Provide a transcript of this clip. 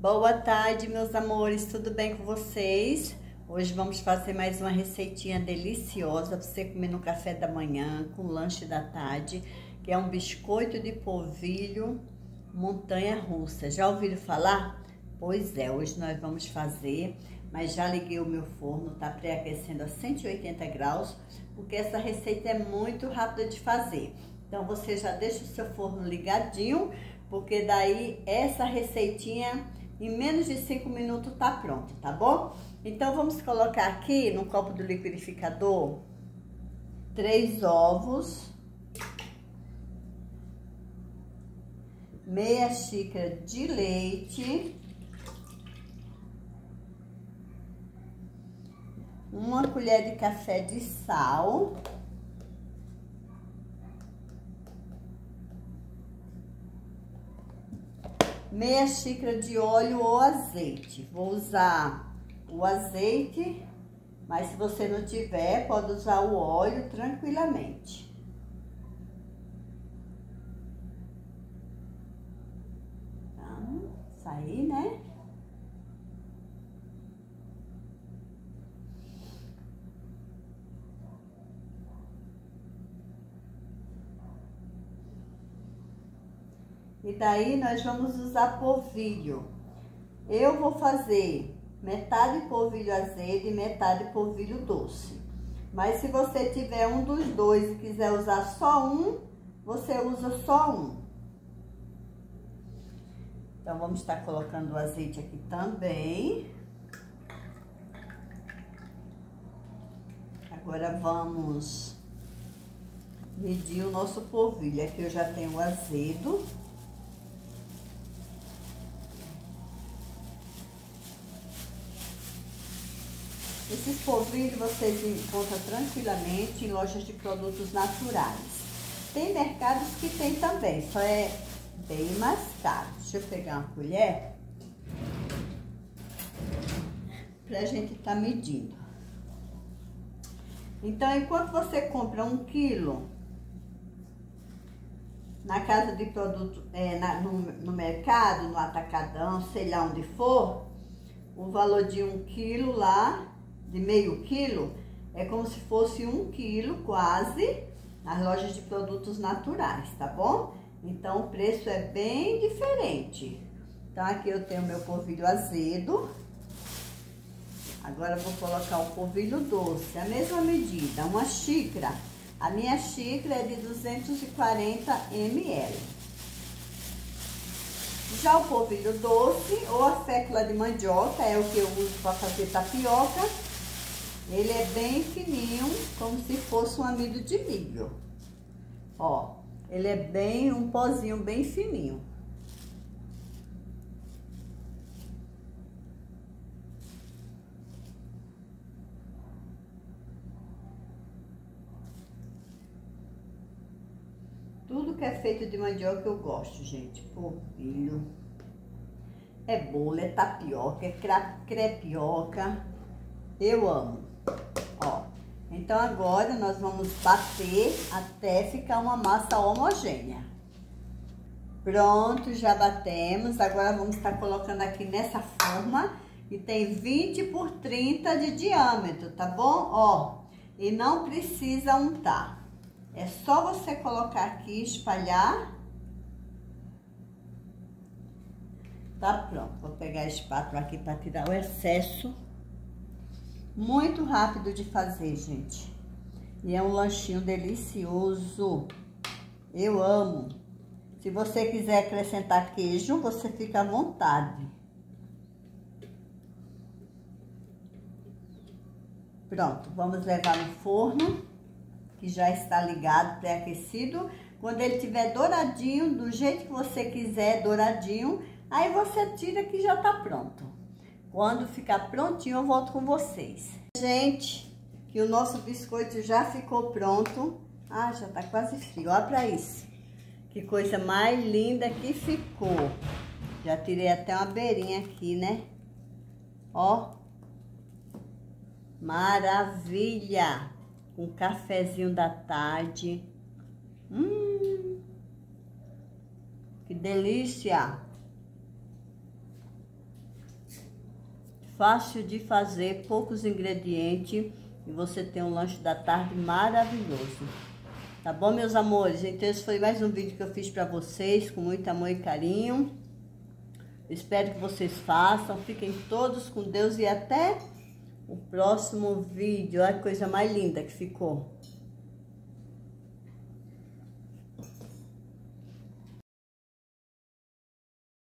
Boa tarde, meus amores, tudo bem com vocês? Hoje vamos fazer mais uma receitinha deliciosa para você comer no café da manhã, com lanche da tarde, que é um biscoito de polvilho montanha-russa. Já ouviram falar? Pois é, hoje nós vamos fazer, mas já liguei o meu forno, tá pré-aquecendo a 180 graus, porque essa receita é muito rápida de fazer. Então, você já deixa o seu forno ligadinho, porque daí essa receitinha em menos de 5 minutos tá pronto, tá bom? Então, vamos colocar aqui no copo do liquidificador três ovos, meia xícara de leite, uma colher de café de sal, meia xícara de óleo ou azeite. Vou usar o azeite, mas se você não tiver, pode usar o óleo tranquilamente. Vamos sair, né? E daí nós vamos usar polvilho. Eu vou fazer metade polvilho azedo e metade polvilho doce. Mas se você tiver um dos dois e quiser usar só um, você usa só um. Então, vamos estar colocando o azeite aqui também. Agora, vamos medir o nosso polvilho. Aqui eu já tenho o azedo. Esses polvilhos vocês encontram tranquilamente em lojas de produtos naturais. Tem mercados que tem também, só é bem mais caro. Deixa eu pegar uma colher pra gente tá medindo. Então, enquanto você compra um quilo na casa de produto, é, na, no, no mercado, no atacadão, sei lá onde for, o valor de um quilo lá de meio quilo, é como se fosse um quilo quase nas lojas de produtos naturais, tá bom? Então, o preço é bem diferente. Então, aqui eu tenho meu polvilho azedo. Agora, vou colocar o polvilho doce, a mesma medida, uma xícara. A minha xícara é de 240 ml. Já o polvilho doce ou a fécula de mandioca é o que eu uso para fazer tapioca ele é bem fininho, como se fosse um amido de milho. Ó, ele é bem, um pozinho bem fininho. Tudo que é feito de mandioca eu gosto, gente. Polvilho. É bolo, é tapioca, é crepioca. Eu amo. Ó, então agora nós vamos bater até ficar uma massa homogênea. Pronto, já batemos. Agora vamos estar colocando aqui nessa forma e tem 20 por 30 de diâmetro, tá bom? Ó, e não precisa untar. É só você colocar aqui, espalhar. Tá pronto. Vou pegar a espátula aqui para tirar o excesso. Muito rápido de fazer, gente. E é um lanchinho delicioso. Eu amo. Se você quiser acrescentar queijo, você fica à vontade. Pronto, vamos levar no forno, que já está ligado, pré-aquecido. Quando ele estiver douradinho, do jeito que você quiser, douradinho, aí você tira que já tá pronto. Quando ficar prontinho, eu volto com vocês. Gente, que o nosso biscoito já ficou pronto. Ah, já tá quase frio. Olha pra isso. Que coisa mais linda que ficou. Já tirei até uma beirinha aqui, né? Ó. Maravilha! Um cafezinho da tarde. Hum! Que delícia! Fácil de fazer, poucos ingredientes e você tem um lanche da tarde maravilhoso. Tá bom, meus amores? Então, esse foi mais um vídeo que eu fiz para vocês, com muito amor e carinho. Espero que vocês façam. Fiquem todos com Deus e até o próximo vídeo. Olha que coisa mais linda que ficou.